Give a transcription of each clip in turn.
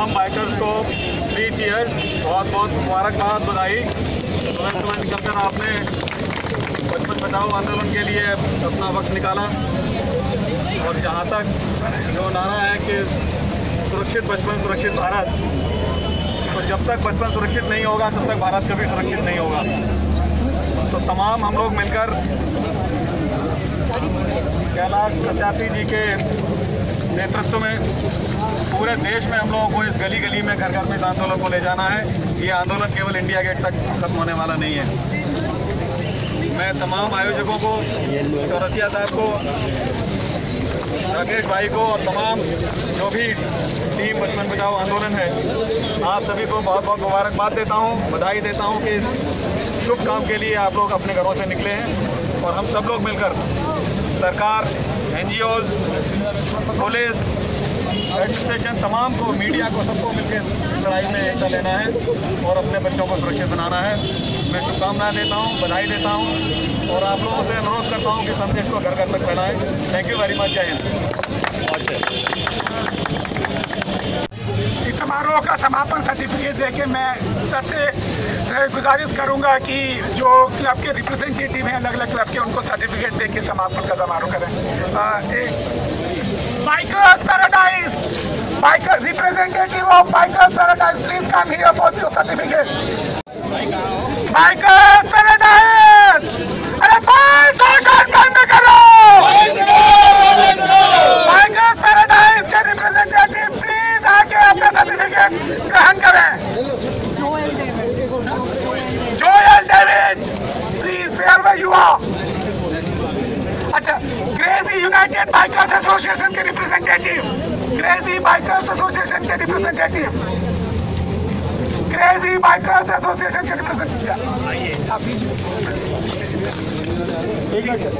तमाम बाइकर्स को three cheers बहुत बहुत मुबारकबाद बधाई। सुबह सुबह निकलकर आपने बचपन बचाओ आंदोलन के लिए अपना वक्त निकाला। और जहाँ तक जो नारा है कि सुरक्षित बचपन, सुरक्षित भारत। तो जब तक बचपन सुरक्षित नहीं होगा, तब तक भारत कभी सुरक्षित नहीं होगा। तो तमाम हम लोग मिलकर कैलाश सत्यार्थी जी के नेतृत्व में पूरे देश में हम लोगों को इस गली गली में घर घर में इस आंदोलन को ले जाना है। ये आंदोलन केवल इंडिया गेट तक खत्म होने वाला नहीं है। मैं तमाम आयोजकों को, चौरसिया साहब को, राकेश भाई को और तमाम जो भी टीम बचपन बचाओ आंदोलन है, आप सभी को बहुत बहुत मुबारकबाद देता हूँ, बधाई देता हूँ कि इस शुभ काम के लिए आप लोग अपने घरों से निकले हैं और हम सब लोग मिलकर सरकार एन पुलिस एडमिनिस्ट्रेशन तमाम को मीडिया को सबको मिलकर लड़ाई में हिस्सा लेना है और अपने बच्चों को सुरक्षित बनाना है। मैं शुभकामनाएँ देता हूँ, बधाई देता हूँ और आप लोगों से अनुरोध करता हूँ कि संदेश को घर घर तक फैलाएँ। थैंक यू वेरी मच जय हिंद इस समारोह का समापन सर्टिफिकेट दे के मैं सबसे गुजारिश करूँगा कि जो क्लब के रिप्रेजेंटेटिव हैं अलग अलग क्लब के, उनको सर्टिफिकेट दे के समापन का समारोह करें। Bikers Paradise! Bikers, representative of Bikers Paradise, please come here for your certificate. Bikers Paradise! United Bikers Association के रिप्रेजेंटेटिव क्रेजी बाइकर्स एसोसिएशन के रिप्रेजेंटेटिव क्रेजी बाइकर्स एसोसिएशन के रिप्रेजेंटेटिव आइए आप बीच में एक मिनट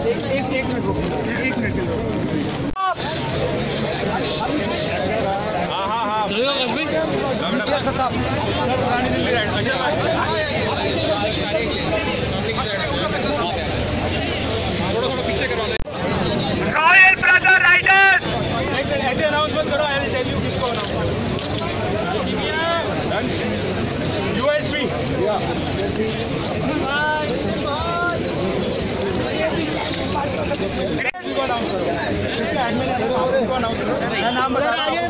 नाम बता